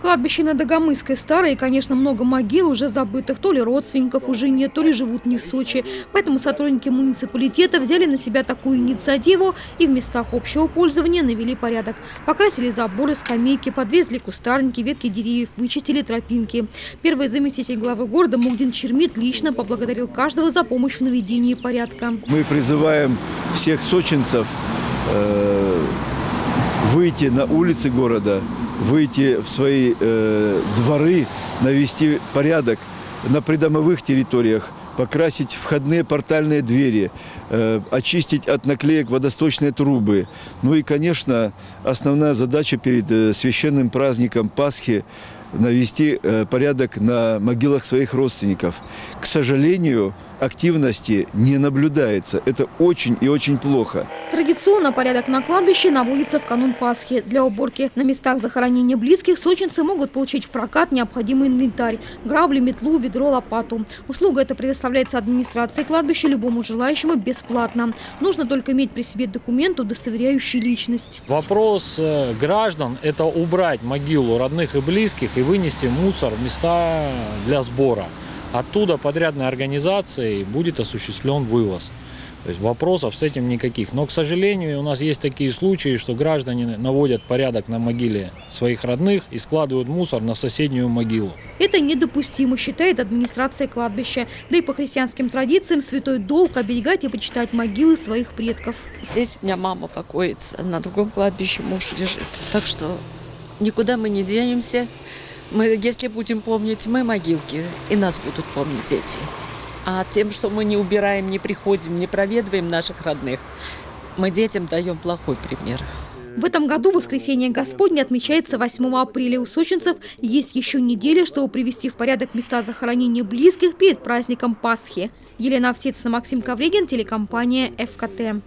Кладбище на Дагомыской старое и, конечно, много могил уже забытых. То ли родственников уже нет, то ли живут не в Сочи. Поэтому сотрудники муниципалитета взяли на себя такую инициативу и в местах общего пользования навели порядок. Покрасили заборы, скамейки, подрезали кустарники, ветки деревьев, вычистили тропинки. Первый заместитель главы города Мугдин Чермит лично поблагодарил каждого за помощь в наведении порядка. Мы призываем всех сочинцев э, выйти на улицы города, выйти в свои э, дворы, навести порядок на придомовых территориях, покрасить входные портальные двери, э, очистить от наклеек водосточные трубы. Ну и, конечно, основная задача перед э, священным праздником Пасхи – навести э, порядок на могилах своих родственников. К сожалению, активности не наблюдается. Это очень и очень плохо. Традиционно порядок на кладбище наводится в канун Пасхи. Для уборки на местах захоронения близких сочинцы могут получить в прокат необходимый инвентарь – грабли, метлу, ведро, лопату. Услуга эта предоставляется администрации кладбища любому желающему бесплатно. Нужно только иметь при себе документ, удостоверяющий личность. Вопрос э, граждан – это убрать могилу родных и близких и вынести мусор в места для сбора. Оттуда подрядной организацией будет осуществлен вывоз. То есть вопросов с этим никаких. Но, к сожалению, у нас есть такие случаи, что граждане наводят порядок на могиле своих родных и складывают мусор на соседнюю могилу. Это недопустимо, считает администрация кладбища. Да и по христианским традициям святой долг оберегать и почитать могилы своих предков. Здесь у меня мама покоится, на другом кладбище муж лежит. Так что никуда мы не денемся. Мы, если будем помнить мы могилки, и нас будут помнить дети. А тем, что мы не убираем, не приходим, не проведываем наших родных, мы детям даем плохой пример. В этом году воскресенье Господне отмечается 8 апреля. У сочинцев есть еще неделя, чтобы привести в порядок места захоронения близких перед праздником Пасхи. Елена Овсецина, Максим Ковригин, телекомпания «ФКТ».